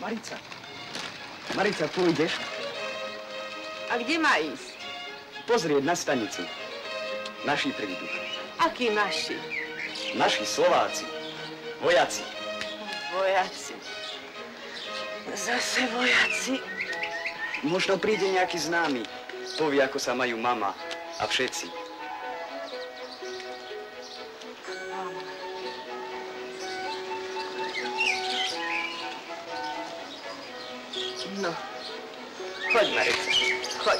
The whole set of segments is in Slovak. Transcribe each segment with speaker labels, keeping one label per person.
Speaker 1: Marica. Marica, pôjdeš?
Speaker 2: A kde má ísť?
Speaker 1: Pozrieť na stanicu. Naši prídu.
Speaker 2: Akí naši?
Speaker 1: Naši Slováci. Vojaci.
Speaker 2: Vojaci. Zase vojaci.
Speaker 1: Možno príde nejaký známy. Povie, ako sa majú mama a všetci.
Speaker 2: No. Choď, Marica. Choď.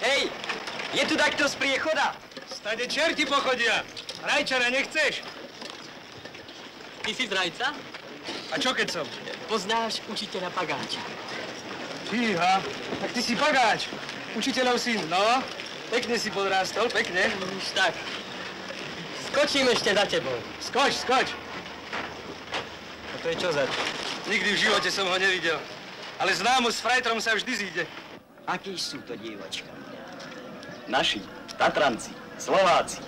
Speaker 1: Hej, je tu takto z priechoda?
Speaker 3: Stade čerti pochodia. Rajčana nechceš?
Speaker 4: Ty si zdrajca?
Speaker 3: A čo keď som?
Speaker 4: Poznáš učiteľa Pagáča.
Speaker 3: Fíha, tak ty si pagáč. Učiteľov syn, no. Pekne si podrástol, pekne.
Speaker 4: Už tak. Skočím ešte za tebou.
Speaker 3: Skoč, skoč. A to je čo zač? Nikdy v živote som ho nevidel. Ale známo s frajtrom sa vždy zíde.
Speaker 1: Akí sú to dievočka? Naši, Tatranci, Slováci.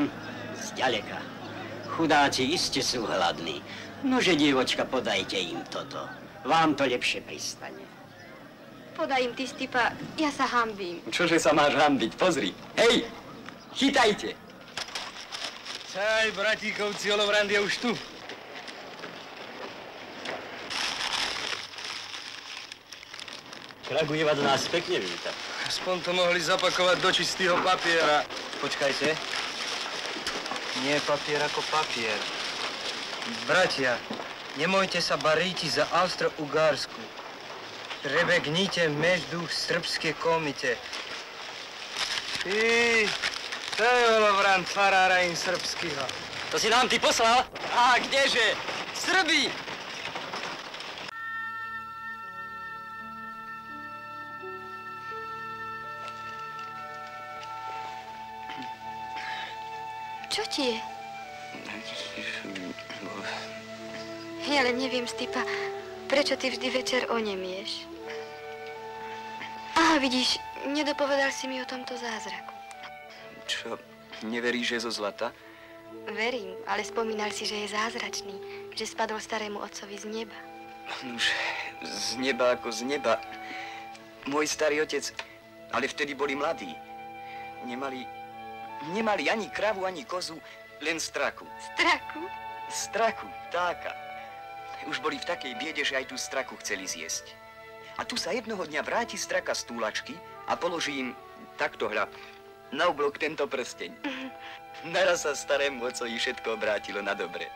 Speaker 5: Hm, Zďaleka. Chudáci iste sú hladní. Nože, dievočka, podajte im toto. Vám to lepšie pristane.
Speaker 6: Podaj im ty, Stipa, ja sa hambím.
Speaker 1: Čože sa máš hambiť? Pozri. Hej, chytajte.
Speaker 3: Čaj, bratíkovci, Olovrand je už tu.
Speaker 5: Kragujeva do nás pekne víta.
Speaker 3: Aspoň to mohli zapakovať do čistého papiera.
Speaker 7: Počkajte. Nie papier ako papier. Bratia, nemojte sa baríti za Austro-Ugársku. Prebegnite meždu srbské komite.
Speaker 3: Ty, to je Olovrand farára im srbského.
Speaker 4: To si nám ty poslal?
Speaker 1: A kdeže? Srbi!
Speaker 6: Čo ti je? Ja len neviem, Stipa, prečo ty vždy večer onemieš. Aha, vidíš, nedopovedal si mi o tomto zázraku.
Speaker 1: Čo, neveríš, že zo zlata?
Speaker 6: Verím, ale spomínal si, že je zázračný, že spadol starému otcovi z neba.
Speaker 1: Už z neba ako z neba. Môj starý otec, ale vtedy boli mladí. Nemali, nemali ani kravu, ani kozu, len straku.
Speaker 6: Straku?
Speaker 1: Straku, vtáka. Už boli v takej biede, že aj tú straku chceli zjesť. A tu sa jednoho dňa vráti straka z túlačky a položí im takto hľa na oblok tento prsteň. Naraz sa starému ocovi všetko obrátilo na dobre.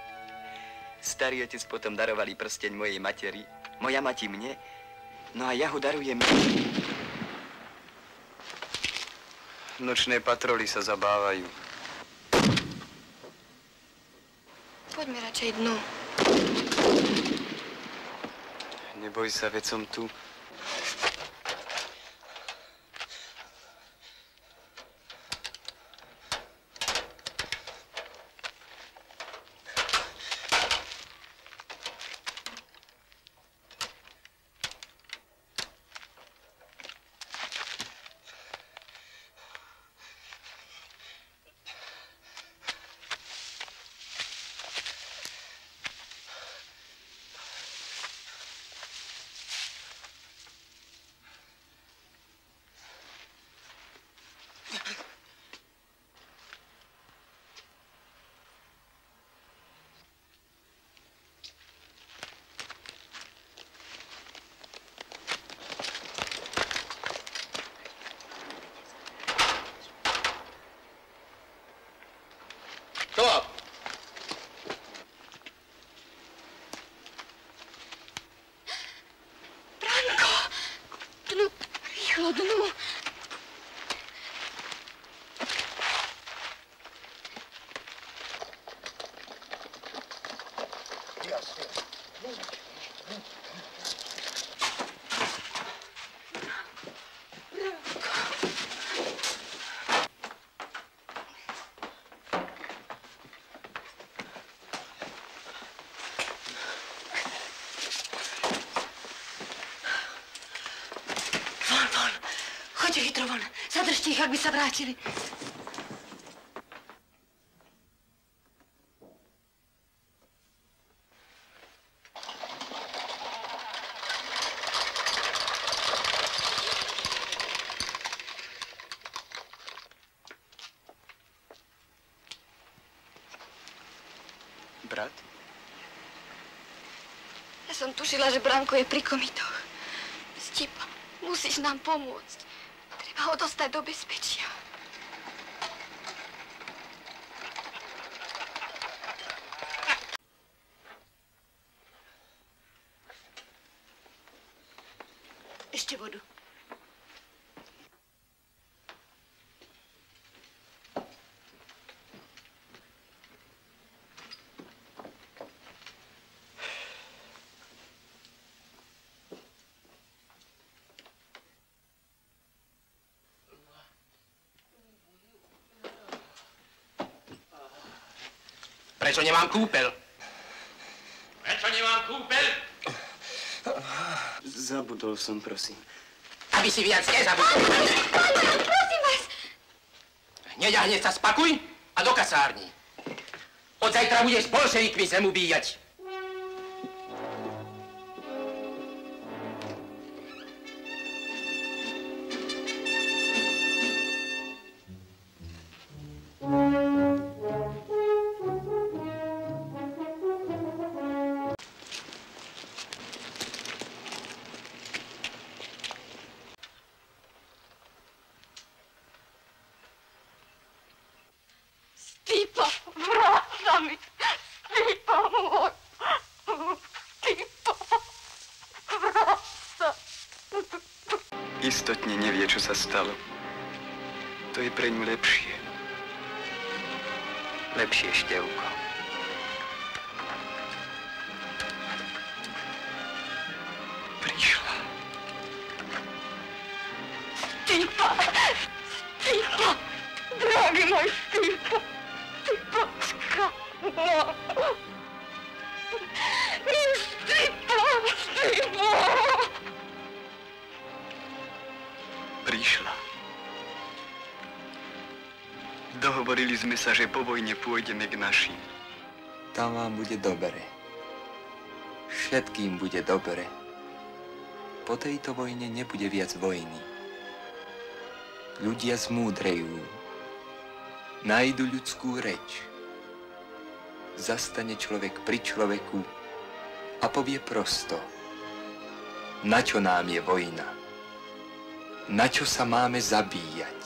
Speaker 1: Starý otec potom darovali prsteň mojej materi, moja mati mne, no a ja ho darujem. Nočné patroly sa zabávajú.
Speaker 6: Poďme radšej dnu.
Speaker 1: Neboj sa, veď som tu.
Speaker 3: jasne.
Speaker 6: Chodź, chytro, von. Zadržte
Speaker 8: ich, by sa vrátili.
Speaker 6: Ja som tušila, že Branko je pri komitoch. Stipa, musíš nám pomôcť. Treba ho dostať do bezpečia.
Speaker 8: Ešte vodu.
Speaker 3: Prečo nemám kúpel? Prečo nemám kúpel?
Speaker 1: Zabudol som, prosím.
Speaker 3: Aby si viac nezabudol.
Speaker 6: Prosím vás,
Speaker 3: Hneď a hneď sa spakuj a do kasárni. Od zajtra budeš bolševikmi zem ubíjať.
Speaker 1: Istotne nevie, čo sa stalo. To je pre ňu lepšie. Lepšie, Števko. Prišla.
Speaker 6: Stipa, Stipa, drahý môj Stipa. Stipačka, no. Stipa, Stipa.
Speaker 1: Prišla. Dohovorili sme sa, že po vojne pôjdeme k našim.
Speaker 7: Tam vám bude dobre. Všetkým bude dobre. Po tejto vojne nebude viac vojny. Ľudia zmúdrejú. Najdu ľudskú reč. Zastane človek pri človeku a povie prosto. Na čo nám je vojna? Na čo sa máme zabíjať?